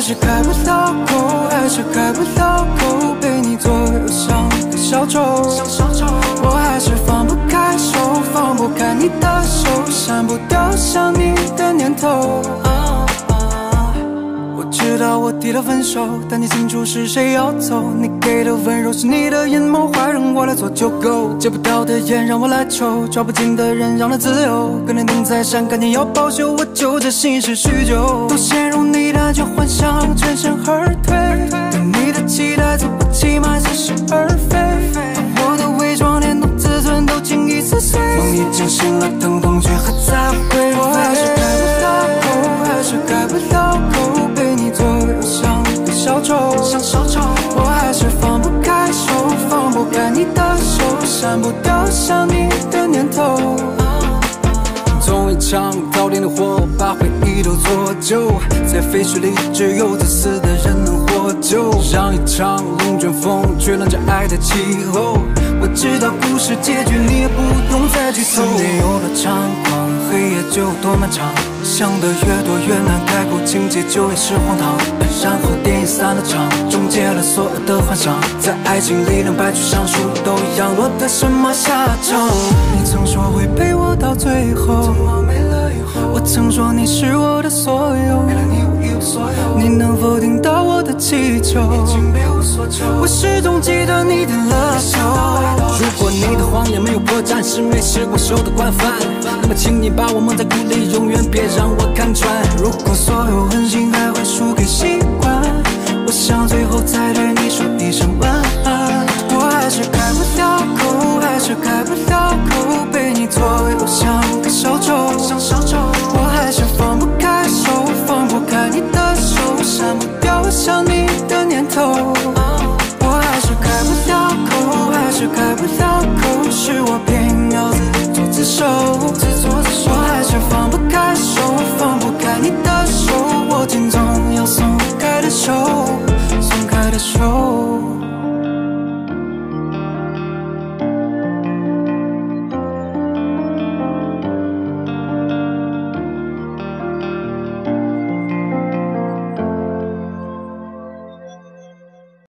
是开不了口，还是开不了口，被你左右像个小丑。我还是放不开手，放不开你的手，删不掉想你的念头。提了分手，但你清楚是谁要走。你给的温柔是你的阴谋，坏人我来做就够。戒不掉的烟让我来抽，抓不紧的人让他自由。跟你定在山，赶紧要保修，我就这心事许久。都陷入你的旧幻想，全身而退。对你的期待，猝不及防，似是而非。把我的伪装，连同自尊都轻易撕碎。梦已惊醒了，疼痛却还在回味。我还是开不了口，还是开不了口，从一场早点的火，把回忆都做旧，在废墟里只有自私的人能获救，让一场龙卷风吹乱这爱的气候。我知道故事结局，你也不用再剧透。思念有多猖狂，黑夜就有多漫长。想的越多越难开口，情节就越是荒唐。然后电影散了场，终结了所有的幻想。在爱情里，连白驹上树都一样，落得什么下场？你曾说会陪我到最后，曾说你是我的所有，你我一无所有。你能否听到我的祈求？已经所求。我始终记得你的勒索。如果你的谎言没有破绽，是没吃过手的惯犯，那么请你把我蒙在鼓里，永远别让我看穿。如果所有狠心还会输给习惯，我想最后再 Oh.